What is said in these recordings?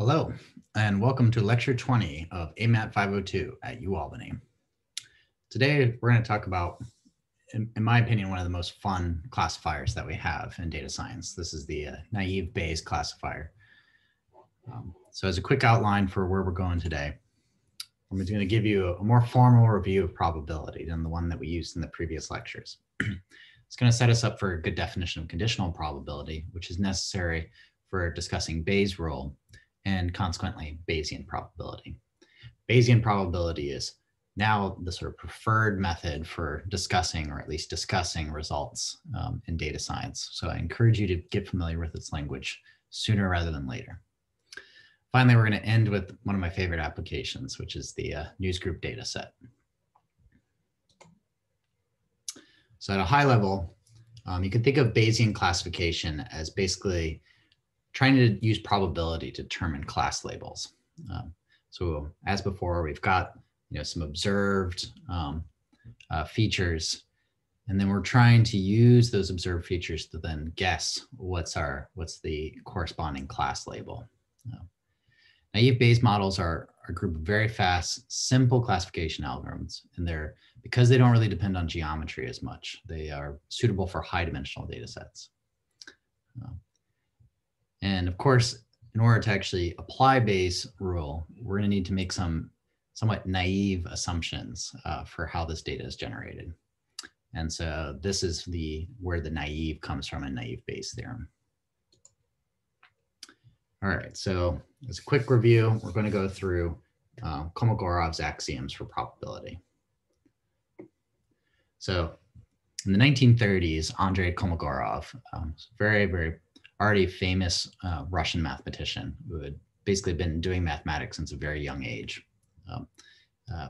Hello, and welcome to lecture 20 of AMAT 502 at UAlbany. Today, we're going to talk about, in, in, my opinion, one of the most fun classifiers that we have in data science. This is the uh, naive Bayes classifier. Um, so as a quick outline for where we're going today, I'm just going to give you a, a more formal review of probability than the one that we used in the previous lectures. it's going to set us up for a good definition of conditional probability, which is necessary for discussing Bayes' rule and consequently Bayesian probability. Bayesian probability is now the sort of preferred method for discussing or at least discussing results um, in data science. So I encourage you to get familiar with its language sooner rather than later. Finally, we're going to end with one of my favorite applications, which is the uh, newsgroup data set. So at a high level, um, you can think of Bayesian classification as basically trying to use probability to determine class labels. Um, so as before, we've got you know some observed um, uh, features, and then we're trying to use those observed features to then guess what's our what's the corresponding class label. Uh, naive Bayes models are, are a group of very fast, simple classification algorithms, and they're because they don't really depend on geometry as much. They are suitable for high dimensional data sets. And of course, in order to actually apply Bayes rule, we're going to need to make some somewhat naive assumptions uh, for how this data is generated. And so this is the where the naive comes from in naive Bayes theorem. All right, so as a quick review, we're going to go through uh, Kolmogorov's axioms for probability. So in the 1930s, Andrei Kolmogorov, um, very, very already famous uh, Russian mathematician who had basically been doing mathematics since a very young age. Um, uh,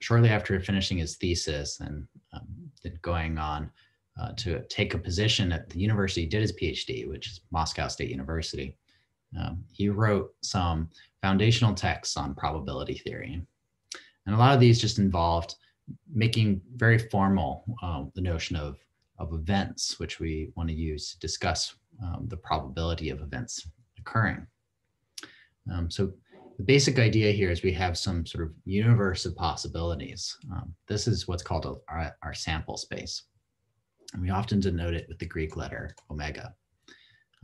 shortly after finishing his thesis and um, going on uh, to take a position at the university, he did his PhD, which is Moscow State University. Um, he wrote some foundational texts on probability theory. And a lot of these just involved making very formal um, the notion of, of events, which we want to use to discuss um, the probability of events occurring. Um, so the basic idea here is we have some sort of universe of possibilities. Um, this is what's called a, our, our, sample space. And we often denote it with the Greek letter omega.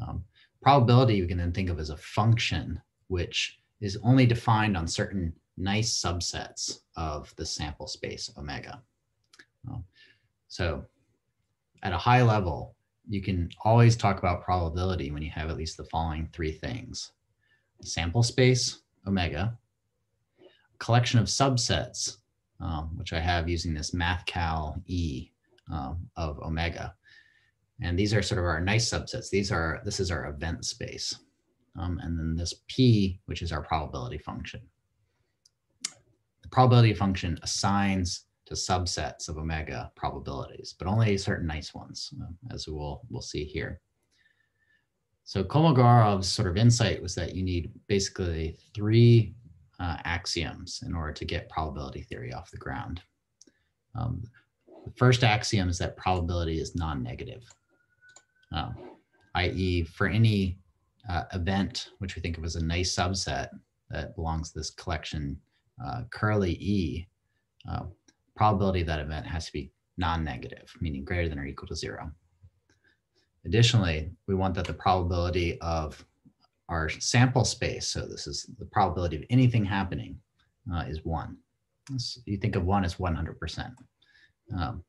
Um, probability we can then think of as a function which is only defined on certain nice subsets of the sample space omega. Um, so at a high level, you can always talk about probability when you have at least the following three things. Sample space, omega, collection of subsets, um, which I have using this mathcal E um, of omega. And these are sort of our nice subsets. These are, this is our event space. Um, and then this P, which is our probability function. The probability function assigns to subsets of omega probabilities, but only certain nice ones, as we'll, we'll see here. So Kolmogorov's sort of insight was that you need basically three uh, axioms in order to get probability theory off the ground. Um, the first axiom is that probability is non-negative, uh, i.e. for any uh, event, which we think of as a nice subset that belongs to this collection uh, curly E, uh, probability of that event has to be non-negative, meaning greater than or equal to zero. Additionally, we want that the probability of our sample space, so this is the probability of anything happening, uh, is one. So you think of one as 100%. Um,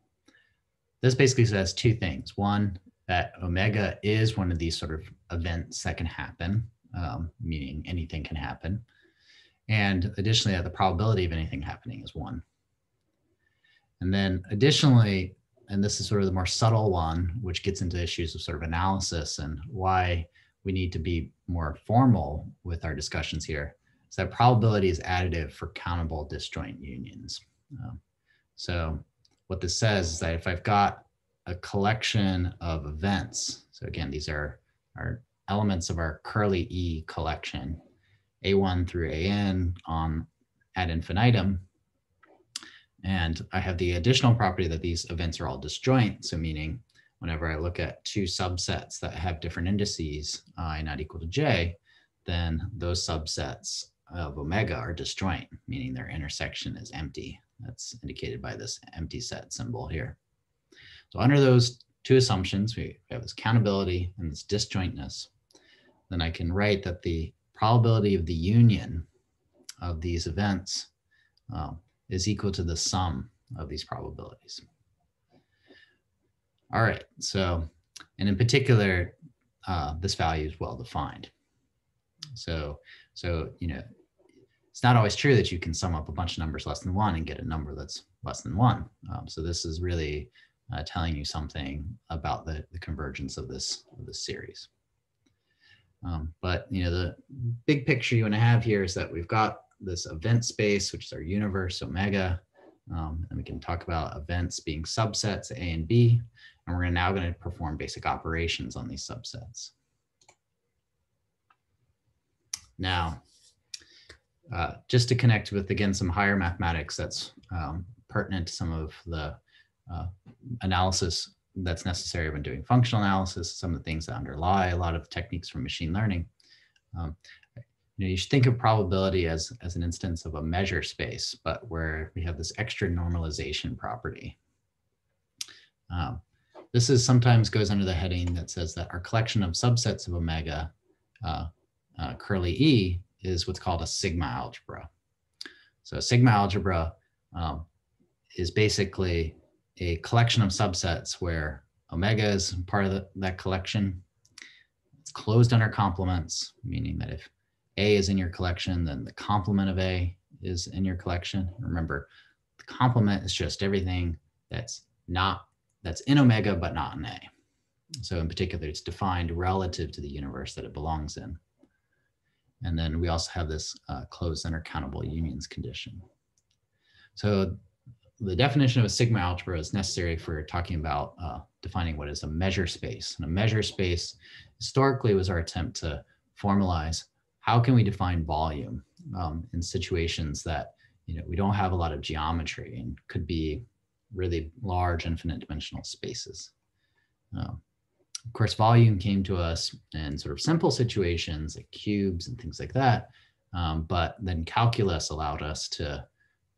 this basically says two things. One, that omega is one of these sort of events that can happen, um, meaning anything can happen. And additionally, that the probability of anything happening is one. And then additionally, and this is sort of the more subtle one, which gets into issues of sort of analysis and why we need to be more formal with our discussions here, is that probability is additive for countable disjoint unions. Um, so what this says is that if I've got a collection of events, so again, these are our elements of our curly E collection, A1 through AN on ad infinitum, and I have the additional property that these events are all disjoint. So meaning whenever I look at two subsets that have different indices, i not equal to j, then those subsets of omega are disjoint, meaning their intersection is empty. That's indicated by this empty set symbol here. So under those two assumptions, we have this countability and this disjointness. Then I can write that the probability of the union of these events um, is equal to the sum of these probabilities. All right, so, and in particular, uh, this value is well defined. So, so, you know, it's not always true that you can sum up a bunch of numbers less than one and get a number that's less than one. Um, so this is really uh, telling you something about the, the convergence of this, of this series. Um, but you know, the big picture you want to have here is that we've got this event space, which is our universe, omega, um, and we can talk about events being subsets A and B, and we're now going to perform basic operations on these subsets. Now, uh, just to connect with, again, some higher mathematics that's um, pertinent to some of the uh, analysis that's necessary when doing functional analysis, some of the things that underlie a lot of techniques from machine learning. Um, you, know, you should think of probability as, as an instance of a measure space, but where we have this extra normalization property. Um, this is sometimes goes under the heading that says that our collection of subsets of omega uh, uh, curly E is what's called a sigma algebra. So sigma algebra um, is basically a collection of subsets where omega is part of the, that collection. It's closed under complements, meaning that if A is in your collection, then the complement of A is in your collection. Remember, the complement is just everything that's not that's in omega but not in A. So in particular, it's defined relative to the universe that it belongs in. And then we also have this uh, closed countable unions condition. So the definition of a sigma algebra is necessary for talking about uh, defining what is a measure space. And a measure space historically was our attempt to formalize how can we define volume um, in situations that you know we don't have a lot of geometry and could be really large infinite dimensional spaces. Um, of course, volume came to us in sort of simple situations like cubes and things like that. Um, but then calculus allowed us to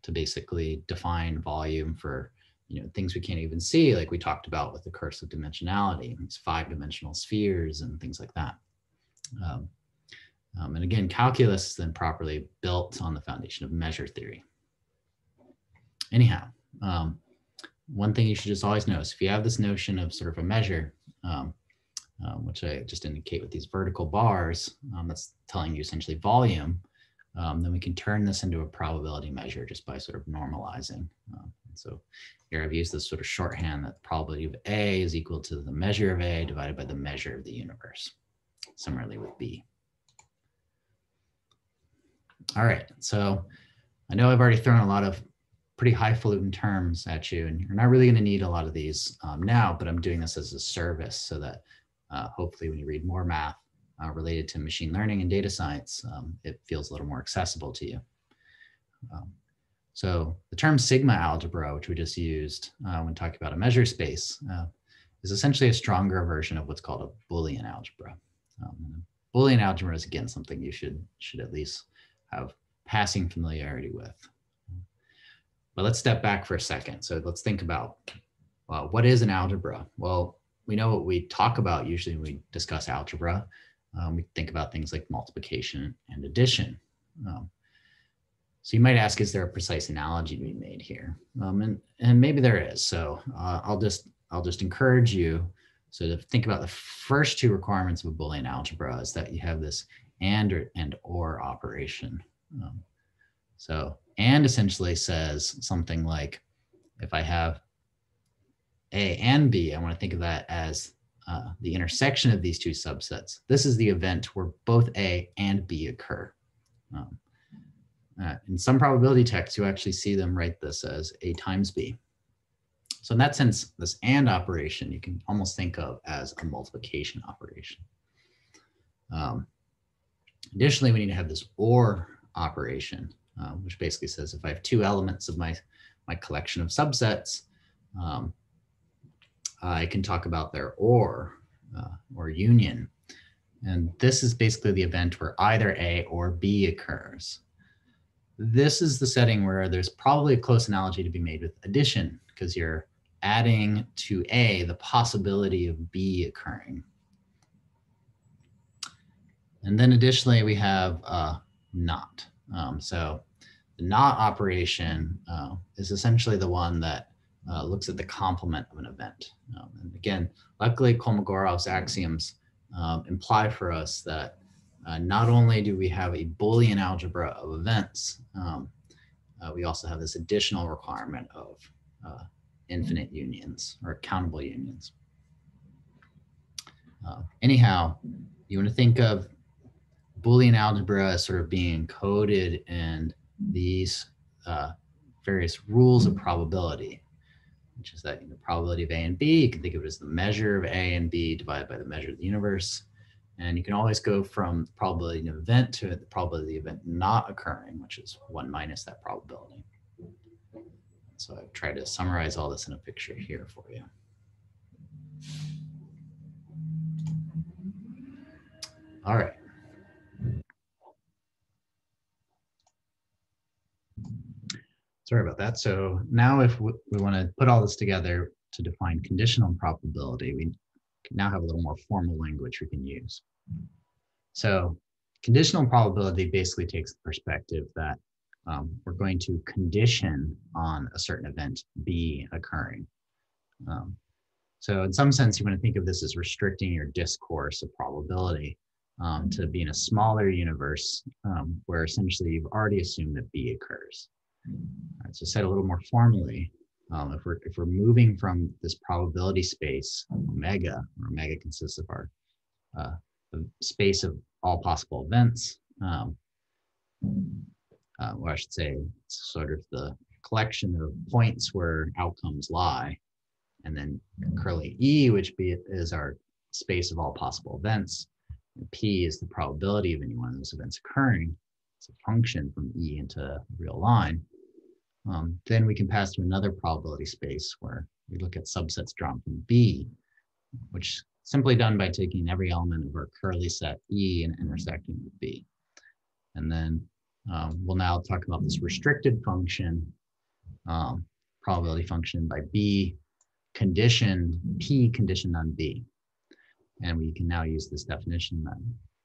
to basically define volume for you know things we can't even see like we talked about with the curse of dimensionality these five dimensional spheres and things like that um, um, and again calculus is then properly built on the foundation of measure theory anyhow um, one thing you should just always know is if you have this notion of sort of a measure um, um, which I just indicate with these vertical bars, um, that's telling you essentially volume um, then we can turn this into a probability measure just by sort of normalizing. Um, so here I've used this sort of shorthand that the probability of A is equal to the measure of A divided by the measure of the universe. Similarly with B. All right, so I know I've already thrown a lot of pretty highfalutin terms at you, and you're not really going to need a lot of these um, now, but I'm doing this as a service so that uh, hopefully when you read more math, uh, related to machine learning and data science, um, it feels a little more accessible to you. Um, so the term sigma algebra, which we just used uh, when talking about a measure space, uh, is essentially a stronger version of what's called a Boolean algebra. Um, Boolean algebra is again something you should should at least have passing familiarity with. But let's step back for a second. So let's think about well, what is an algebra? Well, we know what we talk about usually when we discuss algebra um, we think about things like multiplication and addition. Um, so you might ask, is there a precise analogy to be made here? Um, and, and maybe there is. So uh, I'll just I'll just encourage you so to think about the first two requirements of a Boolean algebra is that you have this and or, and or operation. Um, so and essentially says something like, if I have A and B, I want to think of that as uh, the intersection of these two subsets. This is the event where both A and B occur. Um, uh, in some probability texts, you actually see them write this as A times B. So in that sense, this AND operation, you can almost think of as a multiplication operation. Um, additionally, we need to have this OR operation, uh, which basically says if I have two elements of my, my collection of subsets, um, I can talk about their or uh, or union. And this is basically the event where either A or B occurs. This is the setting where there's probably a close analogy to be made with addition because you're adding to A the possibility of B occurring. And then additionally, we have uh, not. Um, so the not operation uh, is essentially the one that uh, looks at the complement of an event. Um, and again, luckily Kolmogorov's axioms um, imply for us that uh, not only do we have a Boolean algebra of events, um, uh, we also have this additional requirement of uh, infinite unions or countable unions. Anyhow, you want to think of Boolean algebra is sort of being encoded in these uh, various rules of probability, which is that you know, probability of A and B, you can think of it as the measure of A and B divided by the measure of the universe. And you can always go from the probability of an event to the probability of the event not occurring, which is one minus that probability. So I've tried to summarize all this in a picture here for you. All right. Sorry about that. So now if we, we want to put all this together to define conditional probability, we now have a little more formal language we can use. So conditional probability basically takes the perspective that um, we're going to condition on a certain event B occurring. Um, so in some sense, you want to think of this as restricting your discourse of probability um, to be in a smaller universe um, where essentially you've already assumed that B occurs. Right, so said a little more formally, um, if we're if we're moving from this probability space omega, or omega consists of our uh, space of all possible events. Um, uh, or I should say, it's sort of the collection of points where outcomes lie, and then curly e, which be, is our space of all possible events. And p is the probability of any one of those events occurring. It's a function from e into real line. Um, then we can pass to another probability space where we look at subsets drawn from B, which is simply done by taking every element of our curly set E and intersecting with B. And then um, we'll now talk about this restricted function, um, probability function by B conditioned, P conditioned on B. And we can now use this definition that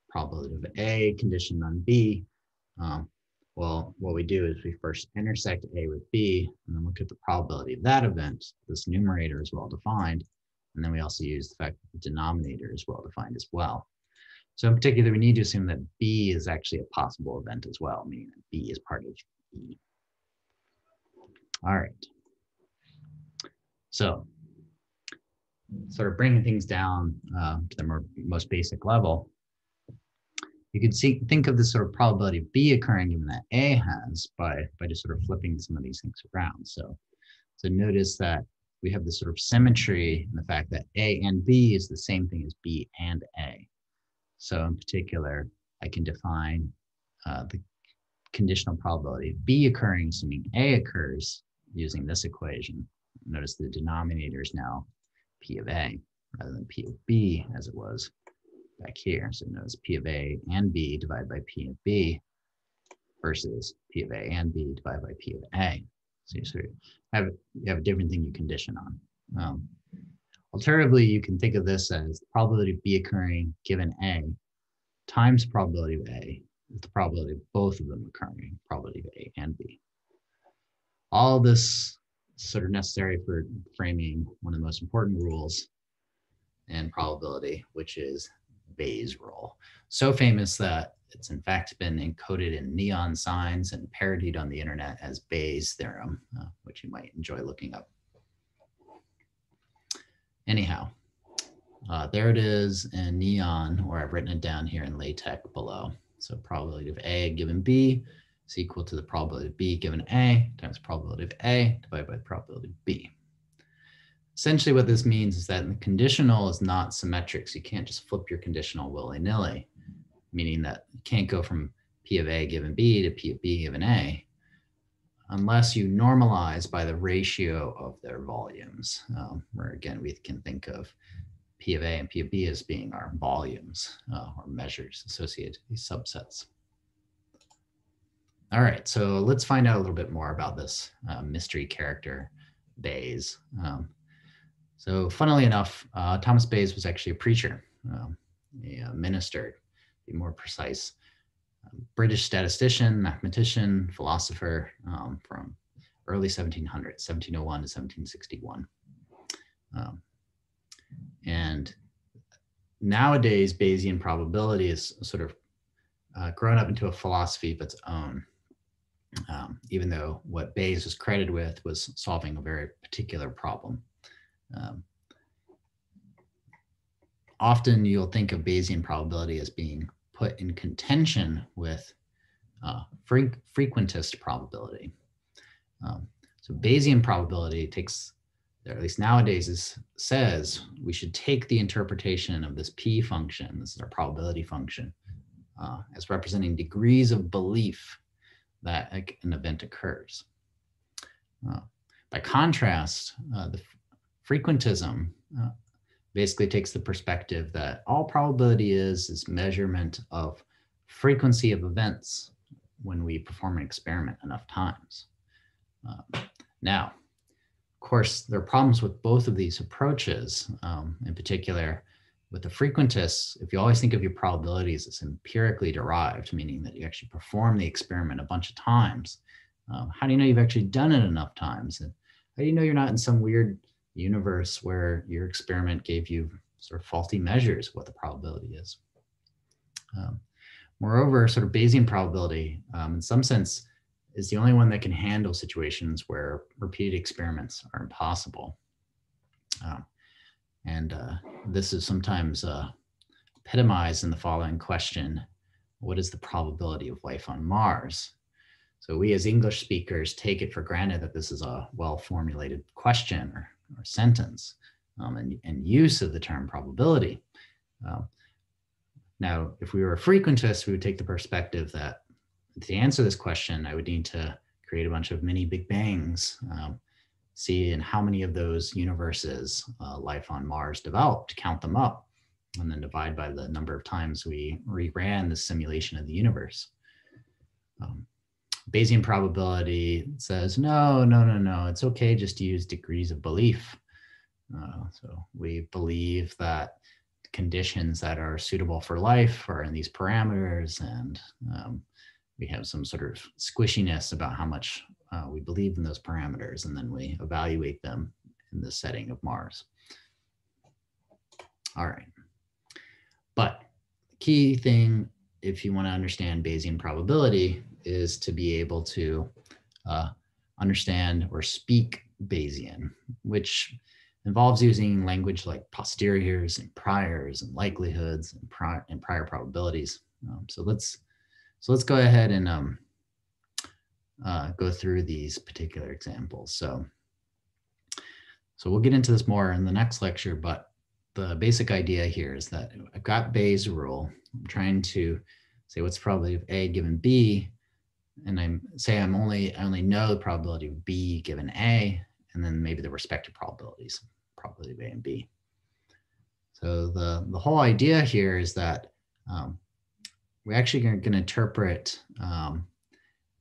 probability of A conditioned on B um, well, what we do is we first intersect A with B and then look at the probability of that event. This numerator is well defined. And then we also use the fact that the denominator is well defined as well. So in particular, we need to assume that B is actually a possible event as well, meaning that B is part of E. All right. So sort of bringing things down uh, to the most basic level, you can see think of the sort of probability of B occurring given that A has by, by just sort of flipping some of these things around. So, so notice that we have this sort of symmetry in the fact that A and B is the same thing as B and A. So in particular, I can define uh, the conditional probability of B occurring, assuming A occurs using this equation. Notice the denominator is now P of A rather than P of B as it was back here. So notice P of A and B divided by P of B versus P of A and B divided by P of A. So you sort of have, you have a different thing you condition on. Um, alternatively, you can think of this as the probability of B occurring given A times probability of A is the probability of both of them occurring, probability of A and B. All this sort of necessary for framing one of the most important rules in probability, which is Bayes rule. So famous that it's in fact been encoded in neon signs and parodied on the internet as Bayes' theorem, uh, which you might enjoy looking up. Anyhow, uh, there it is in neon, or I've written it down here in LaTeX below. So probability of A given B is equal to the probability of B given A times probability of A divided by the probability of B essentially what this means is that the conditional is not symmetric. So you can't just flip your conditional willy-nilly, meaning that you can't go from P of A given B to P of B given A unless you normalize by the ratio of their volumes, um, where again, we can think of P of A and P of B as being our volumes uh, or measures associated to these subsets. All right, so let's find out a little bit more about this uh, mystery character, Bayes. Um, so funnily enough, uh, Thomas Bayes was actually a preacher, um, a, a, minister, to be more precise, um, British statistician, mathematician, philosopher um, from early 1700s, 1701 to 1761. Um, and nowadays, Bayesian probability is sort of uh, grown up into a philosophy of its own um, even though what Bayes was credited with was solving a very particular problem. Um, often you'll think of Bayesian probability as being put in contention with uh, fre frequentist probability. Um, so Bayesian probability takes, or at least nowadays, is, says we should take the interpretation of this P function, this is our probability function, uh, as representing degrees of belief that an event occurs. Uh, by contrast, uh, the frequentism uh, basically takes the perspective that all probability is is measurement of frequency of events when we perform an experiment enough times. Uh, now, of course, there are problems with both of these approaches. Um, in particular, with the frequentists, if you always think of your probabilities as empirically derived, meaning that you actually perform the experiment a bunch of times, um, how do you know you've actually done it enough times? And how do you know you're not in some weird universe where your experiment gave you sort of faulty measures what the probability is? Um, moreover, sort of Bayesian probability, um, in some sense, is the only one that can handle situations where repeated experiments are impossible. Um, and uh, this is sometimes uh, epitomized in the following question, what is the probability of life on Mars? So we as English speakers take it for granted that this is a well-formulated question or, or sentence um, and, and, use of the term probability. Um, now, if we were a frequentist, we would take the perspective that to answer this question, I would need to create a bunch of mini Big Bangs um, see in how many of those universes uh, life on Mars developed, count them up, and then divide by the number of times we reran the simulation of the universe. Um, Bayesian probability says, no, no, no, no, it's okay just to use degrees of belief. Uh, so we believe that conditions that are suitable for life are in these parameters and um, we have some sort of squishiness about how much uh, we believe in those parameters and then we evaluate them in the setting of Mars. All right. But the key thing, if you want to understand Bayesian probability, is to be able to uh, understand or speak Bayesian, which involves using language like posteriors and priors and likelihoods and, pri and prior probabilities. Um, so let's so let's go ahead and um, uh, go through these particular examples. So, so we'll get into this more in the next lecture, but the basic idea here is that I've got Bayes' rule. I'm trying to say what's probably of A given B, and I'm say I'm only I only know the probability of B given A, and then maybe the respective probabilities, probability of A and B. So the, the whole idea here is that um, we're actually going to interpret um,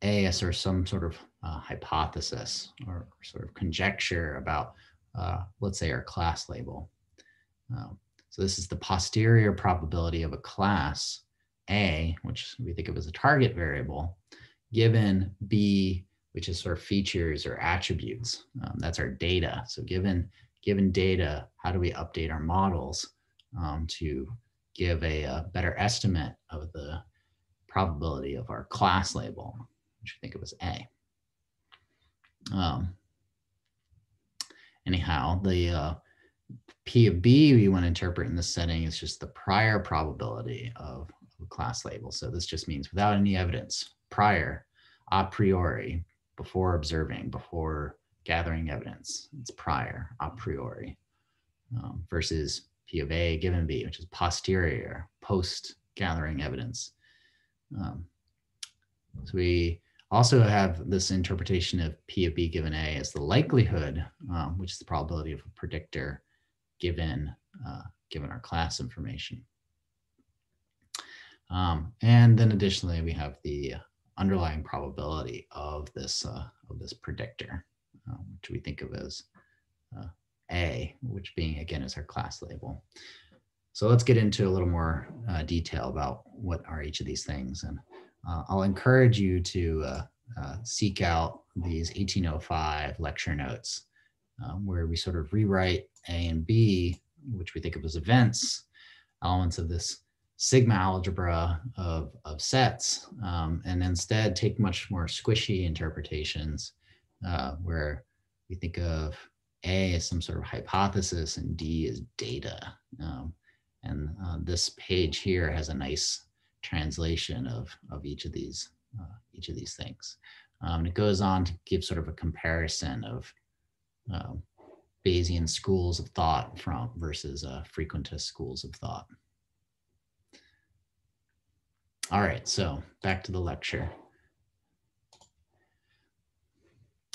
a as or some sort of uh, hypothesis or sort of conjecture about, uh, let's say, our class label. Um, so this is the posterior probability of a class A, which we think of as a target variable, given B, which is sort of features or attributes. Um, that's our data. So given given data, how do we update our models um, to give a, a better estimate of the probability of our class label? which I think it was A. Um, anyhow, the uh, P of B we want to interpret in this setting is just the prior probability of a class label. So this just means without any evidence, prior, a priori, before observing, before gathering evidence. It's prior, a priori, um, versus P of A given B, which is posterior, post gathering evidence. Um, so we also have this interpretation of P of B given A as the likelihood, um, which is the probability of a predictor given, uh, given our class information. Um, and then additionally, we have the underlying probability of this, uh, of this predictor, uh, which we think of as uh, A, which being again is our class label. So let's get into a little more uh, detail about what are each of these things. And uh, I'll encourage you to uh, seek out these 1805 lecture notes um, where we sort of rewrite A and B, which we think of as events, elements of this sigma algebra of, of sets, um, and instead take much more squishy interpretations uh, where we think of A as some sort of hypothesis and D as data. Um, and uh, this page here has a nice translation of, of each of these uh, each of these things. Um, it goes on to give sort of a comparison of uh, Bayesian schools of thought from versus uh, frequentist schools of thought. All right, so back to the lecture.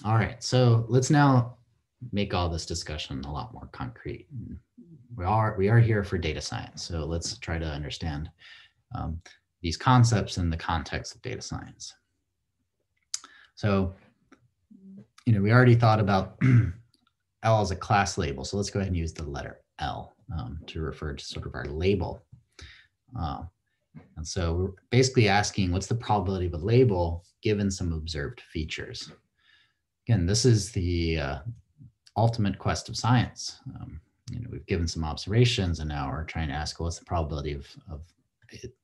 All right, so let's now make all this discussion a lot more concrete. We are we are here for data science, so let's try to understand um, these concepts in the context of data science. So, you know, we already thought about L as a class label, so let's go ahead and use the letter L um, to refer to sort of our label. Uh, and so we're basically asking what's the probability of a label given some observed features. Again, this is the uh, ultimate quest of science. Um, you know, we've given some observations and now we're trying to ask what's the probability of, of it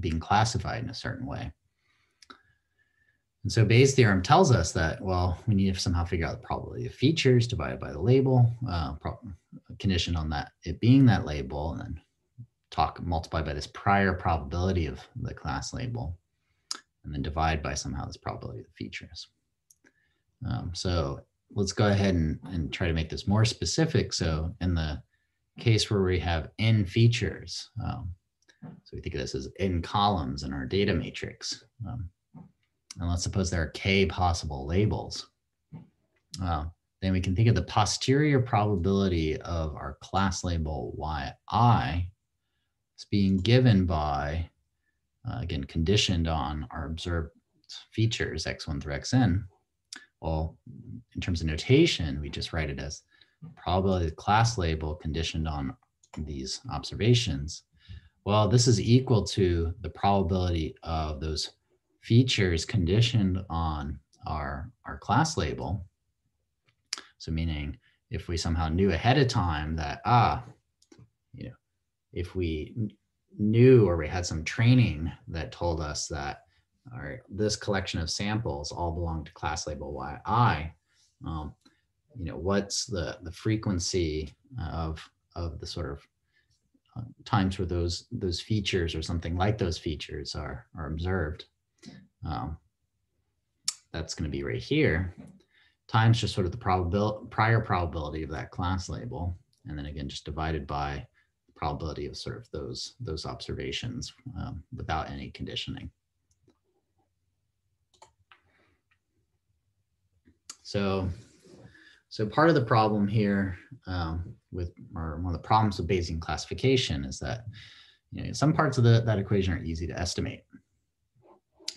being classified in a certain way. And so Bayes' theorem tells us that, well, we need to somehow figure out the probability of features divided by the label, uh, conditioned on that it being that label, and then talk multiply by this prior probability of the class label, and then divide by somehow this probability of the features. Um, so let's go ahead and, and try to make this more specific. So in the case where we have n features, um, so we think of this as n columns in our data matrix. Um, and let's suppose there are k possible labels. Uh, then we can think of the posterior probability of our class label yi as being given by, uh, again, conditioned on our observed features x1 through xn. Well, in terms of notation, we just write it as probability class label conditioned on these observations. Well, this is equal to the probability of those features conditioned on our, our class label. So meaning if we somehow knew ahead of time that, ah, you know, if we knew or we had some training that told us that this collection of samples all belong to class label yi, um, you know, what's the, the frequency of, of the sort of uh, times where those, those features or something like those features are, are observed. Um, that's going to be right here times just sort of the probability prior probability of that class label and then again just divided by probability of sort of those those observations um, without any conditioning So, so part of the problem here um, with, or one of the problems with Bayesian classification is that you know, some parts of the, that equation are easy to estimate.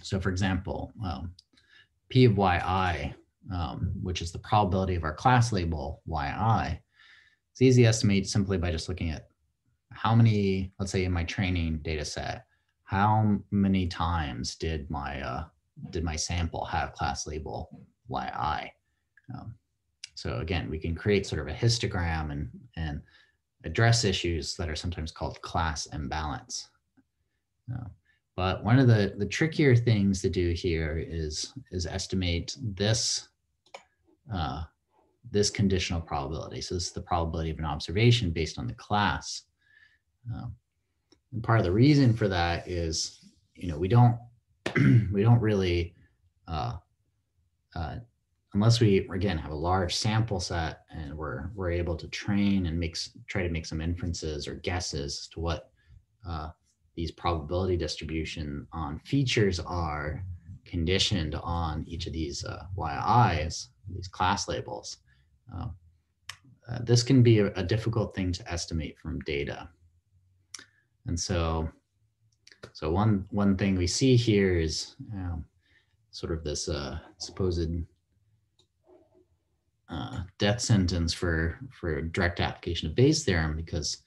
So for example, um, P of yi, um, which is the probability of our class label yi, it's easy to estimate simply by just looking at how many, let's say in my training data set, how many times did my, uh, did my sample have class label yi? Um, so again, we can create sort of a histogram and, and address issues that are sometimes called class imbalance. Uh, but one of the, the trickier things to do here is, is estimate this, uh, this conditional probability. So this is the probability of an observation based on the class. Uh, and part of the reason for that is, you know, we don't, we don't really uh, uh, unless we again have a large sample set and we're we're able to train and make try to make some inferences or guesses as to what uh, these probability distribution on features are conditioned on each of these uh, yi's these class labels. Uh, uh, this can be a, a, difficult thing to estimate from data And so, so one one thing we see here is um, sort of this uh, supposed uh, death sentence for for direct application of Bayes' theorem because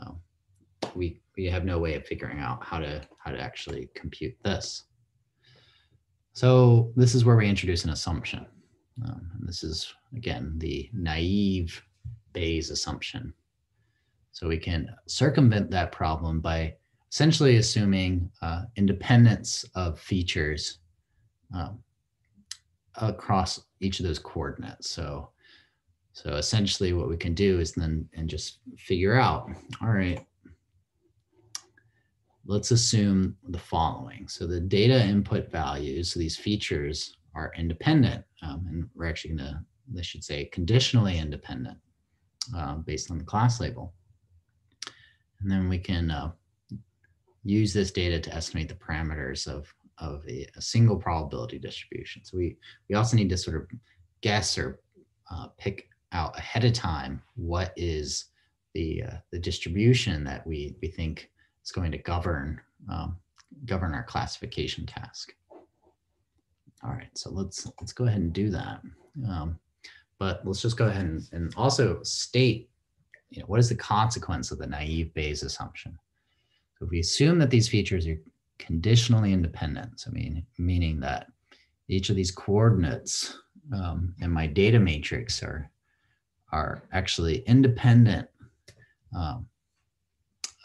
uh, we we have no way of figuring out how to how to actually compute this. So this is where we introduce an assumption. Um, this is again the naive Bayes assumption. So we can circumvent that problem by essentially assuming uh, independence of features um, across each of those coordinates. So, so essentially what we can do is then and just figure out, all right, let's assume the following. So the data input values, so these features are independent, um, and we're actually gonna, they should say conditionally independent uh, based on the class label. And then we can uh, use this data to estimate the parameters of of a, a, single probability distribution. So we, we also need to sort of guess or uh, pick out ahead of time what is the, uh, the distribution that we, we think is going to govern, um, govern our classification task. All right, so let's, let's go ahead and do that. Um, but let's just go ahead and, and also state, you know, what is the consequence of the naive Bayes assumption? So if we assume that these features are conditionally independent. So mean, meaning that each of these coordinates um, in my data matrix are, are actually independent um,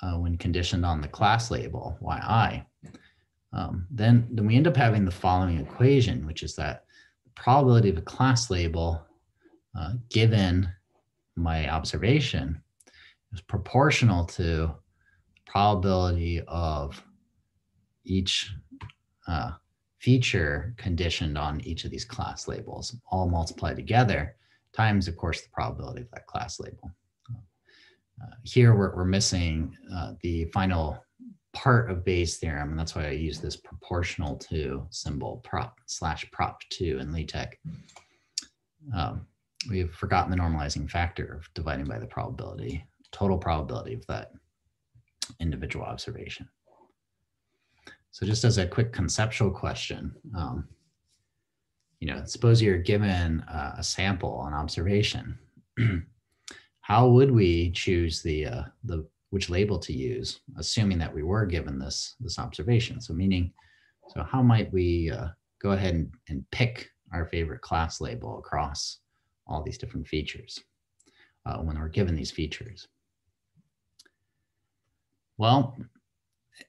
uh, when conditioned on the class label, yi. Um, then, then we end up having the following equation, which is that the probability of a class label uh, given my observation is proportional to probability of each uh, feature conditioned on each of these class labels, all multiplied together, times, of course, the probability of that class label. Uh, here, we're, we're missing uh, the final part of Bayes' theorem, and that's why I use this proportional to symbol prop slash propto in LaTeX. Um, we've forgotten the normalizing factor of dividing by the probability, total probability of that individual observation. So just as a quick conceptual question, um, you know, suppose you're given uh, a sample, an observation. How would we choose the uh, the which label to use, assuming that we were given this this observation? So meaning, so how might we uh, go ahead and, and pick our favorite class label across all these different features uh, when we're given these features? Well,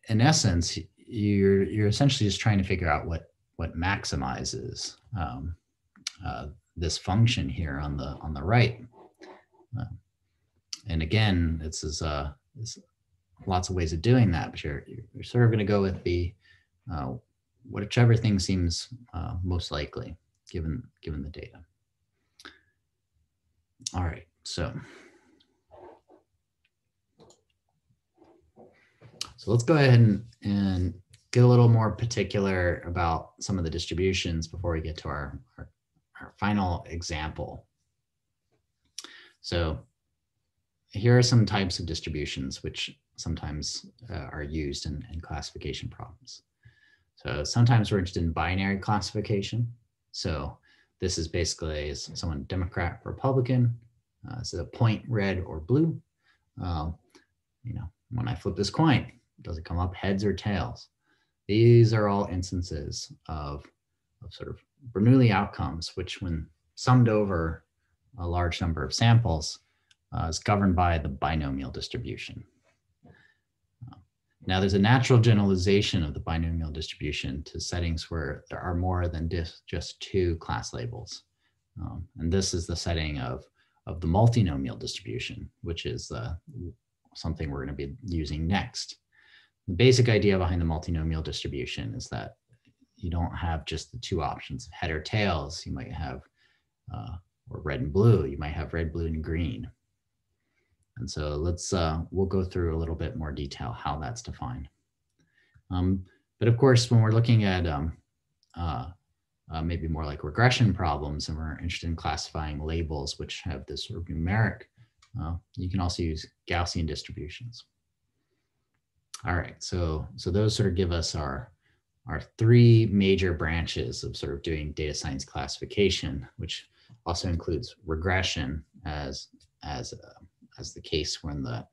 in essence, you're you're essentially just trying to figure out what what maximizes um, uh, this function here on the on the right. Uh, and again, this is uh, this, lots of ways of doing that, but you're you're sort of going to go with the uh, whichever thing seems uh, most likely given given the data. All right, so. So let's go ahead and, and get a little more particular about some of the distributions before we get to our, our, our final example. So here are some types of distributions which sometimes uh, are used in, in classification problems. So sometimes we're interested in binary classification. So this is basically someone Democrat, Republican, uh, a point red or blue. You know, when I flip this coin, does it come up heads or tails? These are all instances of, of sort of Bernoulli outcomes, which when summed over a large number of samples uh, is governed by the binomial distribution. Now there's a natural generalization of the binomial distribution to settings where there are more than just two class labels. Um, and this is the setting of, of the multinomial distribution, which is uh, something we're going to be using next. The basic idea behind the multinomial distribution is that you don't have just the two options head or tails. You might have, uh, or red and blue, you might have red, blue, and green. And so let's, uh, we'll go through a little bit more detail how that's defined. Um, but of course, when we're looking at um, uh, uh, maybe more like regression problems and we're interested in classifying labels which have this sort of numeric, uh, you can also use Gaussian distributions. All right, so so those sort of give us our our three major branches of sort of doing data science classification, which also includes regression as as uh, as the case when the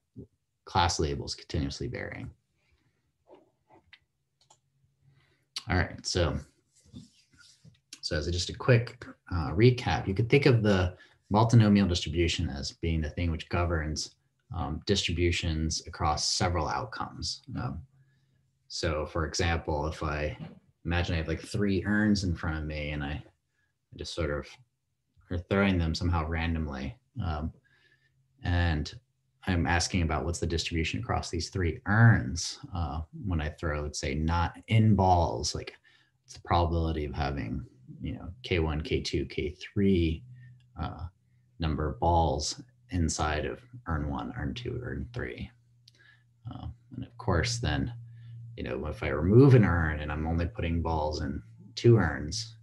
class label is continuously varying. All right, so so as a, just a quick uh, recap, you could think of the multinomial distribution as being the thing which governs um, distributions across several outcomes. Um, so for example, if I imagine I have like three urns in front of me and I, just sort of are throwing them somehow randomly. Um, and I'm asking about what's the distribution across these three urns uh, when I throw, let's say, not in balls, like it's the probability of having, you know, K1, K2, K3 uh, number of balls inside of urn one, urn two, urn three. Uh, and of course, then, you know, if I remove an urn and I'm only putting balls in two urns,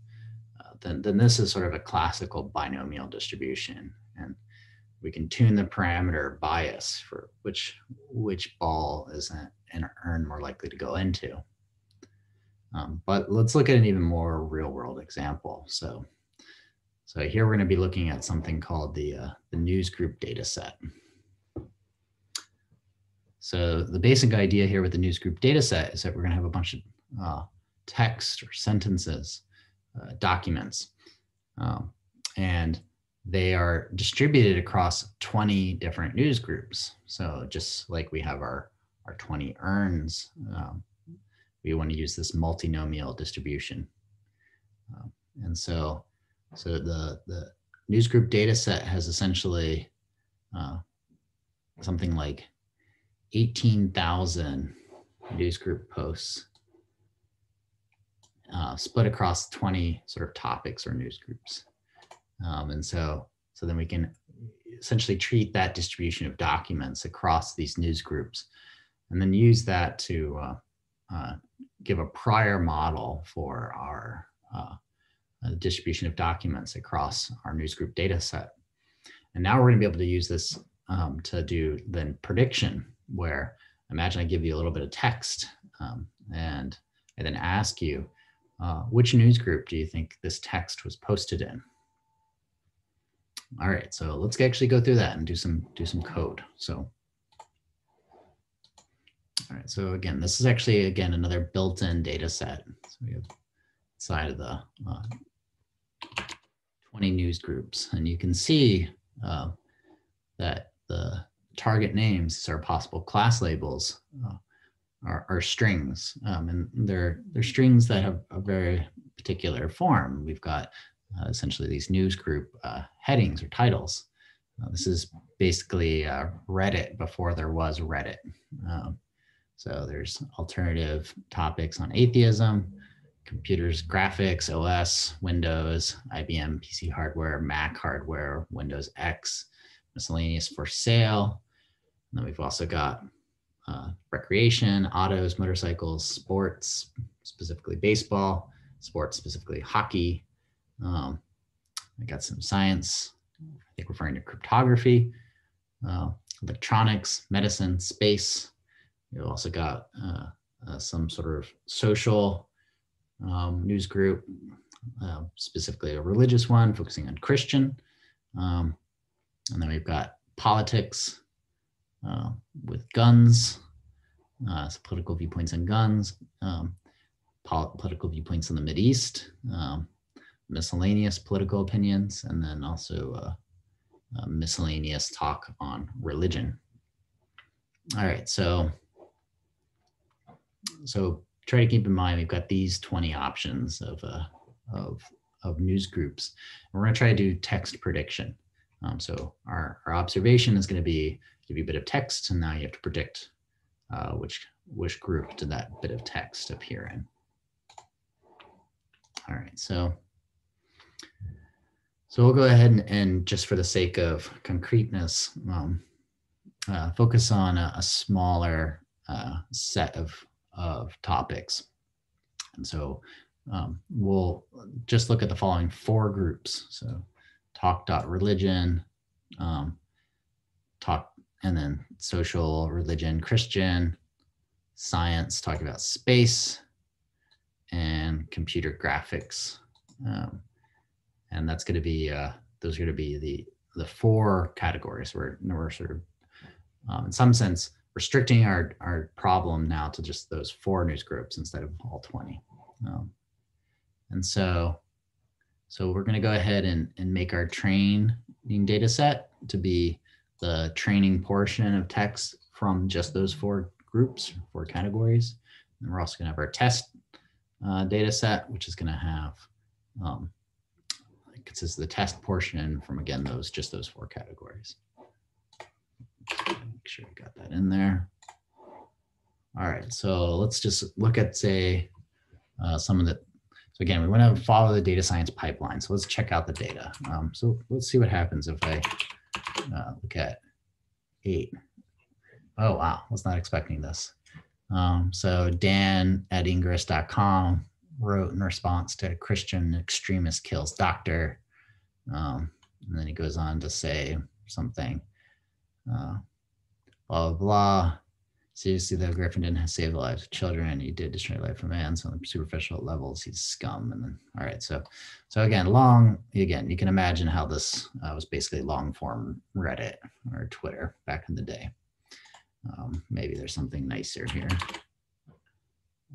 uh, then, then this is sort of a classical binomial distribution. And we can tune the parameter bias for which, which ball is an urn more likely to go into. Um, but let's look at an even more real world example. So so here we're going to be looking at something called the, uh, the news group data set. So the basic idea here with the news group data set is that we're going to have a bunch of uh, text or sentences, uh, documents, um, and they are distributed across 20 different news groups. So just like we have our, our 20 urns, um, we want to use this multinomial distribution. Um, and so so the, the newsgroup data set has essentially uh, something like 18,000 news group posts uh, split across 20 sort of topics or news groups. Um, and so, so then we can essentially treat that distribution of documents across these news groups and then use that to uh, uh, give a prior model for our uh, uh, distribution of documents across our newsgroup data set. And now we're going to be able to use this um, to do then prediction, where imagine I give you a little bit of text um, and I then ask you, uh, which news group do you think this text was posted in? All right, so let's actually go through that and do some do some code. So, all right, so again, this is actually again another built-in data set. So we have side of the uh, 20 news groups. And you can see uh, that the target names are possible class labels uh, are, are, strings. Um, and they're, they're strings that have a very particular form. We've got essentially these news group uh, headings or titles. Uh, this is basically uh, Reddit before there was Reddit. Um, so there's alternative topics on atheism, computers, graphics, OS, Windows, IBM PC hardware, Mac hardware, Windows X, miscellaneous for sale. And then we've also got uh, recreation, autos, motorcycles, sports, specifically baseball, sports, specifically hockey. Um, I got some science, I think referring to cryptography, uh, electronics, medicine, space. We've also got uh, uh some sort of social um, news group, uh, specifically a religious one focusing on Christian. Um, and then we've got politics uh, with guns, uh, political viewpoints on guns, um, political viewpoints in the Mid East, um, miscellaneous political opinions, and then also uh, miscellaneous talk on religion. All right, so so try to keep in mind we've got these 20 options of, uh, of, of news groups. And we're going to try to do text prediction. Um, so our, our observation is going to be give you a bit of text, and now you have to predict uh, which which group did that bit of text appear in. All right, so so we'll go ahead and, and just for the sake of concreteness, um, uh, focus on a, a smaller uh, set of of topics. And so um, we'll just look at the following four groups. So talk.religion, um, talk, and then social, religion, Christian, science, talking about space and computer graphics. Um, and that's going to be, uh, those are going to be the, the four categories where we're sort of, um, in some sense, restricting our, our problem now to just those four news groups instead of all 20. Um, and so, so we're going to go ahead and, and make our training data set to be the training portion of text from just those four groups, four categories. And we're also going to have our test uh, data set, which is going to have um, consists of the test portion from again those just those four categories. Make sure we got that in there. All right, so let's just look at say uh, some of the. So again, we want to follow the data science pipeline. So let's check out the data. Um, so let's see what happens if I uh, look at eight. Oh, wow. Was not expecting this. Um, so Dan at ingress.com wrote in response to Christian extremist kills doctor. Um, and then he goes on to say something, uh, blah, blah, blah. Seriously, though, Griffin didn't save the lives of children. He did destroy life of man. So on superficial levels, he's scum. And then, all right. So, so again, long, again, you can imagine how this uh, was basically long form Reddit or Twitter back in the day. Um, maybe there's something nicer here.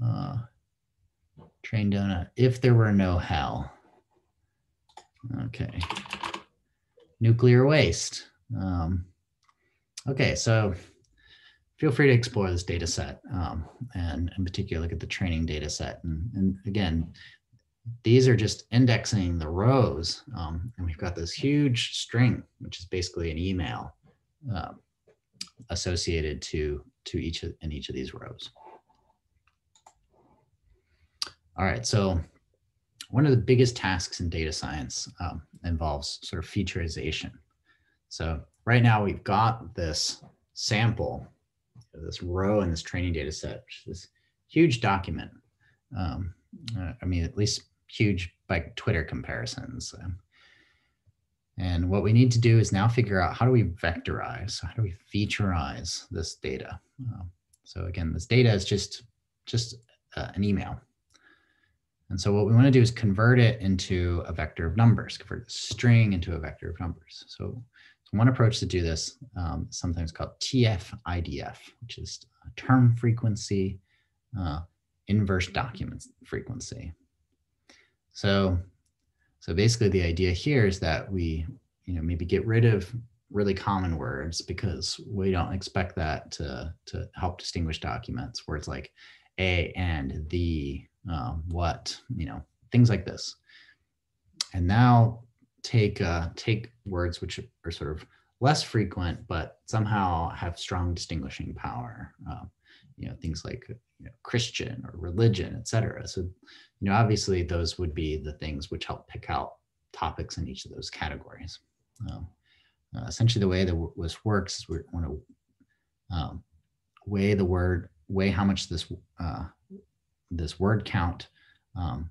Uh, train donut. If there were no hell. Okay. Nuclear waste. Um, okay, so feel free to explore this data set um, and in particular look at the training data set. And, and again, these are just indexing the rows. Um, and we've got this huge string, which is basically an email uh, associated to, to each of, in each of these rows. All right, so one of the biggest tasks in data science um, involves sort of featureization. So right now we've got this sample this row in this training data set, which is this huge document. Um, uh, I mean, at least huge by Twitter comparisons. Um, and what we need to do is now figure out how do we vectorize, how do we featureize this data? Uh, so again, this data is just, just uh, an email. And so what we want to do is convert it into a vector of numbers, convert the string into a vector of numbers. So one approach to do this um, sometimes called TF-IDF, which is term frequency, uh, inverse document frequency. So, so basically the idea here is that we, you know, maybe get rid of really common words because we don't expect that to, to help distinguish documents words like a and the, um, what, you know, things like this. And now take uh, take words which are sort of less frequent, but somehow have strong distinguishing power. Um, you know, things like you know, Christian or religion, etc. So, you know, obviously those would be the things which help pick out topics in each of those categories. Um, uh, essentially, the way that this works is we want to um, weigh the word, weigh how much this uh, this word count um,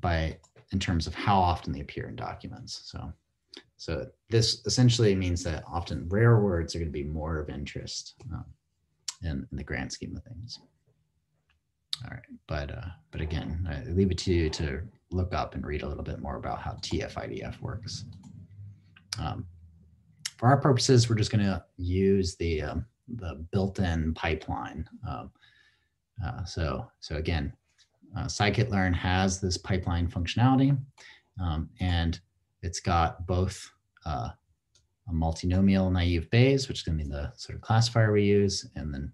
by in terms of how often they appear in documents. So, so this essentially means that often rare words are going to be more of interest um, in, in, the grand scheme of things. All right, but uh, but again, I leave it to you to look up and read a little bit more about how TF-IDF works. Um, for our purposes, we're just going to use the um, the built-in pipeline. Um, uh, so so again, uh, scikit-learn has this pipeline functionality, um, and it's got both uh, a multinomial naive Bayes, which is going to be the sort of classifier we use, and then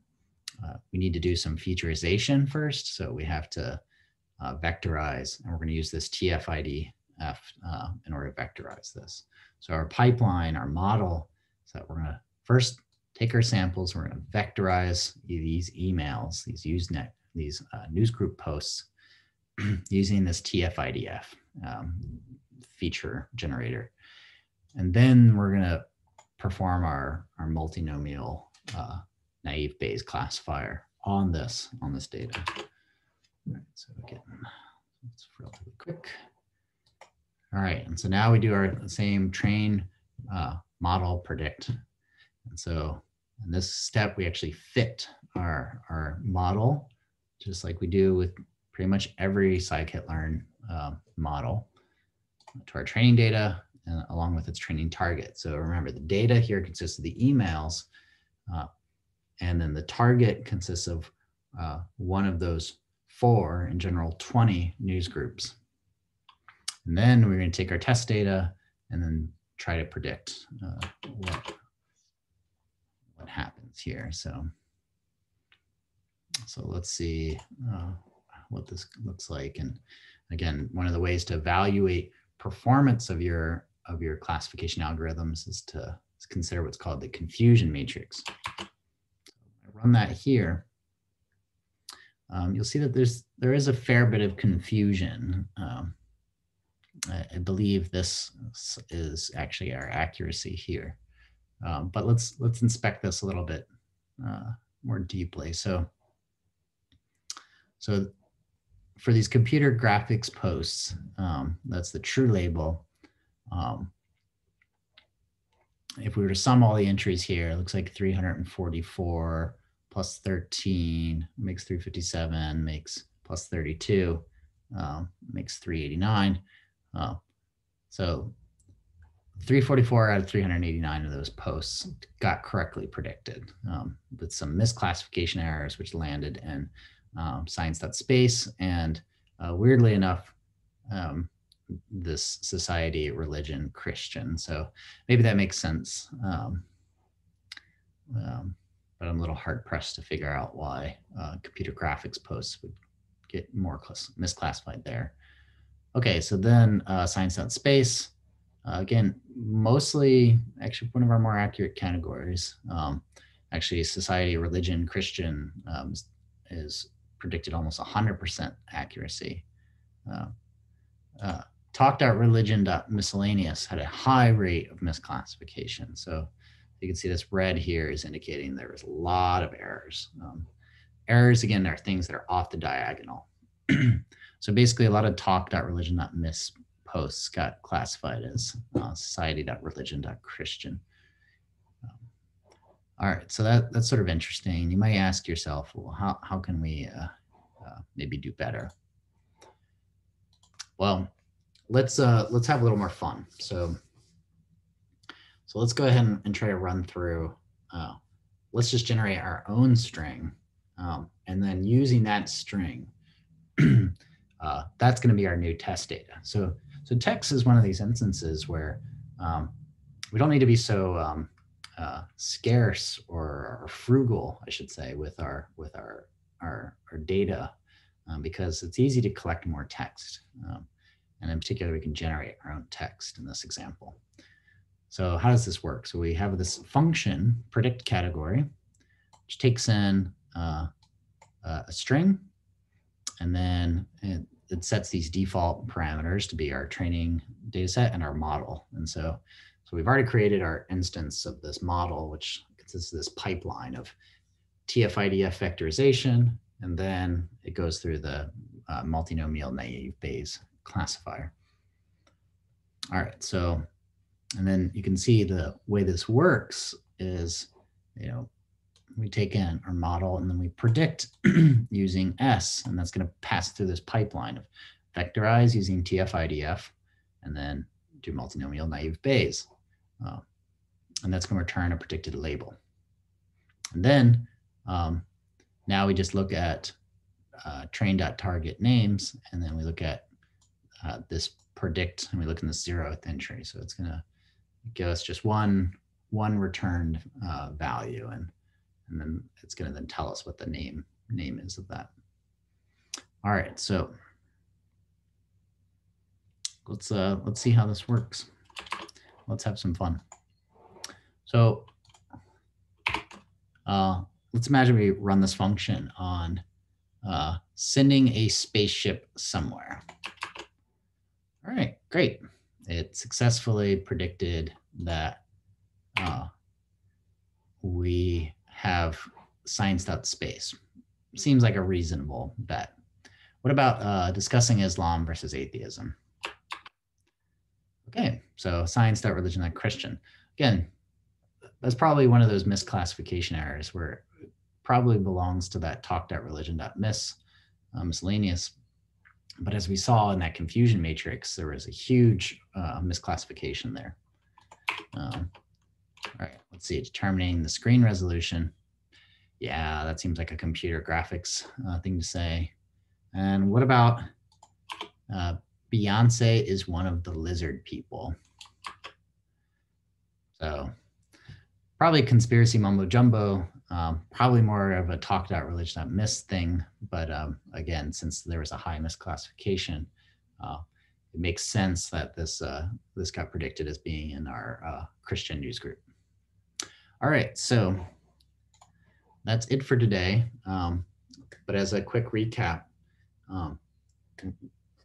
uh, we need to do some featureization first. So we have to uh, vectorize, and we're going to use this TF-IDF uh, in order to vectorize this. So our pipeline, our model, is that we're going to first take our samples, we're going to vectorize these emails, these Usenet these uh, newsgroup posts using this TF-IDF um, feature generator. And then we're going to perform our, our multinomial uh, naive Bayes classifier on this, on this data. All right, so again, it's relatively quick. All right, and so now we do our same train uh, model predict. And so in this step, we actually fit our, our model, just like we do with pretty much every scikit-learn uh, model to our training data along with its training target. So remember the data here consists of the emails uh, and then the target consists of uh, one of those four, in general, 20 news groups. And then we're going to take our test data and then try to predict uh, what, what happens here. So, so let's see uh, what this looks like. And again, one of the ways to evaluate performance of your of your classification algorithms is to consider what's called the confusion matrix. I run that here. Um, you'll see that there's there is a fair bit of confusion. Um, I, I, believe this is actually our accuracy here, um, but let's let's inspect this a little bit uh, more deeply. So, so for these computer graphics posts, um, that's the true label. Um, if we were to sum all the entries here, it looks like 344 plus 13 makes 357, makes plus 32, um, makes 389. Uh, so 344 out of 389 of those posts got correctly predicted um, with some misclassification errors, which landed in um, science.space. And uh, weirdly enough, um, this society, religion, Christian. So maybe that makes sense. Um, um, but I'm a little hard pressed to figure out why uh, computer graphics posts would get more misclassified there. Okay, so then uh, science.space. Uh, again, mostly actually one of our more accurate categories. Um, actually, society, religion, Christian um, is predicted almost 100% accuracy. Uh, uh, talk.religion.miscellaneous had a high rate of misclassification. So you can see this red here is indicating there was a lot of errors. Um, errors, again, are things that are off the diagonal. so basically a lot of talk.religion.mis posts got classified as uh, society.religion.christian. Um, all right, so that, that's sort of interesting. You might ask yourself, well, how, how can we uh, uh, maybe do better? Well, let's uh, let's have a little more fun. So, so let's go ahead and, and try to run through. Uh, let's just generate our own string, um, and then using that string, uh, that's going to be our new test data. So, so text is one of these instances where um, we don't need to be so um, uh, scarce or, or, frugal, I should say, with our with our our, our data, um, because it's easy to collect more text. Um, and in particular, we can generate our own text in this example. So how does this work? So we have this function, predict category, which takes in uh, a string, and then it, sets these default parameters to be our training data set and our model. And so, so we've already created our instance of this model, which consists of this pipeline of TF-IDF vectorization, and then it goes through the uh, multinomial naive Bayes classifier. All right, so, and then you can see the way this works is, you know, we take in our model and then we predict using S, and that's gonna pass through this pipeline of vectorize using TF-IDF, and then do multinomial naive Bayes. Uh, and that's gonna return a predicted label. And then um, now we just look at uh, train.target names, and then we look at uh, this predict, and we look in the zeroth entry. So it's gonna give us just one one returned uh, value, and and then it's gonna then tell us what the name name is of that. All right, so let's uh, let's see how this works. Let's have some fun. So uh, let's imagine we run this function on uh, sending a spaceship somewhere. All right, great. It successfully predicted that uh, we have science.space. Seems like a reasonable bet. What about uh, discussing Islam versus atheism? Okay, so science.religion.christian. Again, that's probably one of those misclassification errors where probably belongs to that talk.religion.mis uh, miscellaneous. But as we saw in that confusion matrix, there was a huge uh, misclassification there. Um, all right, let's see, determining the screen resolution. Yeah, that seems like a computer graphics uh, thing to say. And what about uh, Beyonce is one of the lizard people? So probably conspiracy mumbo jumbo, um, probably more of a talked out religion not miss thing. But um, again, since there was a high misclassification, uh, it makes sense that this uh, this got predicted as being in our uh, Christian news group. All right, so that's it for today. Um, but as a quick recap, um,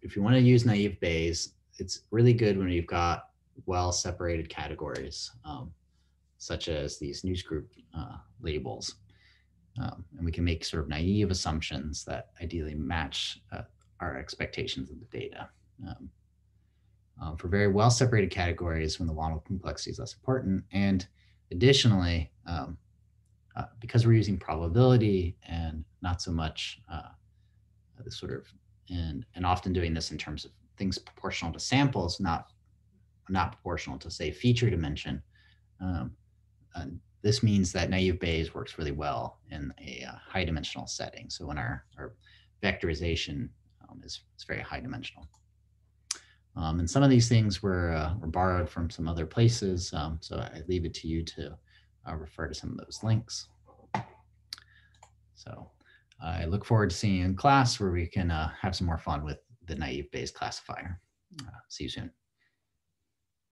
if you want to use naive Bayes, it's really good when you've got well separated categories, um, such as these news group uh, labels. Um, and we can make sort of naive assumptions that ideally match uh, our expectations of the data. Um, uh, for very well separated categories when the model complexity is less important. And additionally, um, uh, because we're using probability and not so much uh, the sort of, and, and often doing this in terms of things proportional to samples, not, not proportional to say feature dimension. Um, this means that naive Bayes works really well in a uh, high dimensional setting. So when our, our vectorization um, is, is very high dimensional. Um, and some of these things were, uh, were borrowed from some other places. Um, so I leave it to you to uh, refer to some of those links. So I look forward to seeing you in class where we can uh, have some more fun with the naive Bayes classifier. Uh, see you soon.